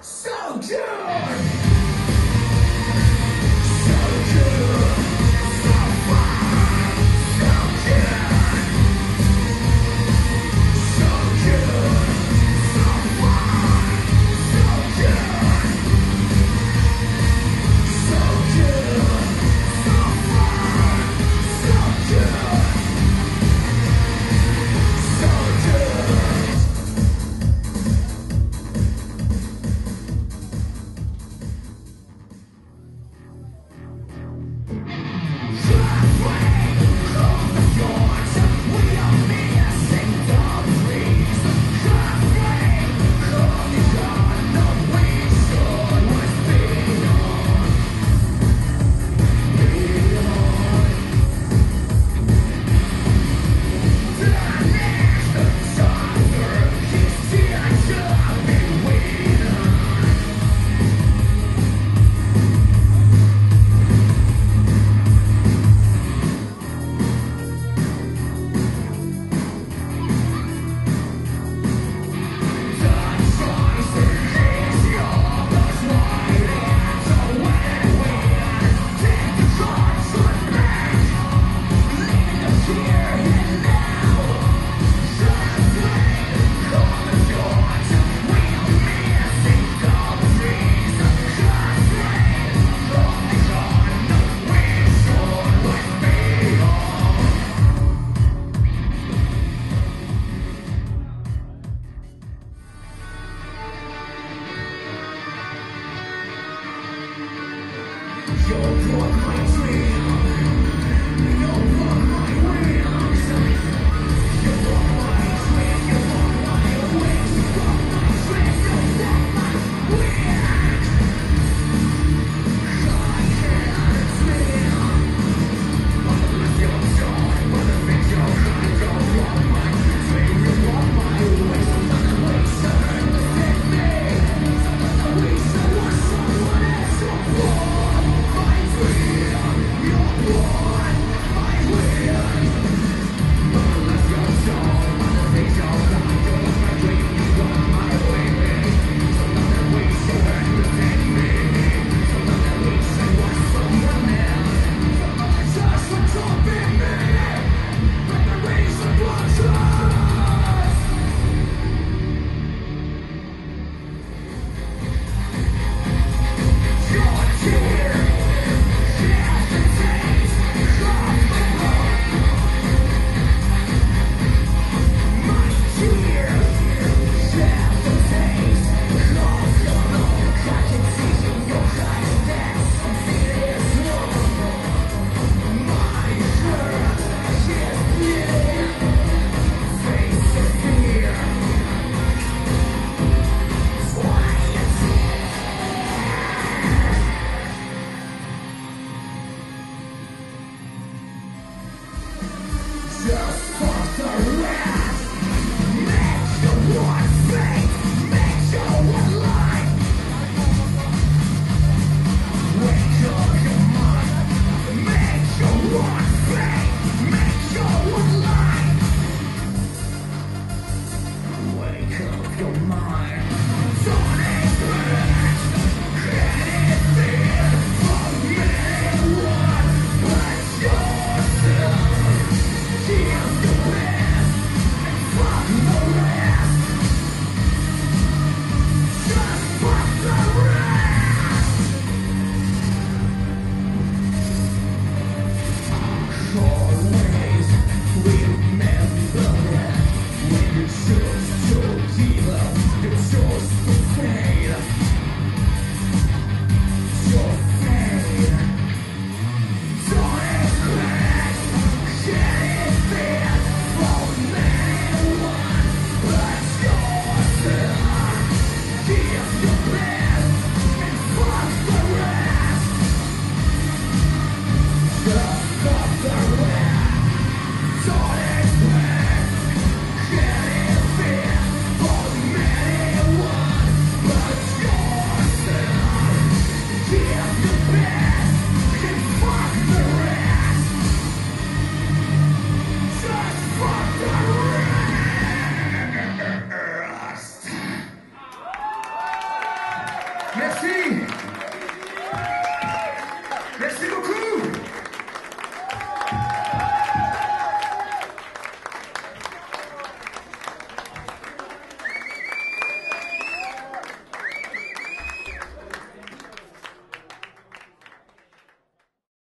Soldier! 有多快？Merci.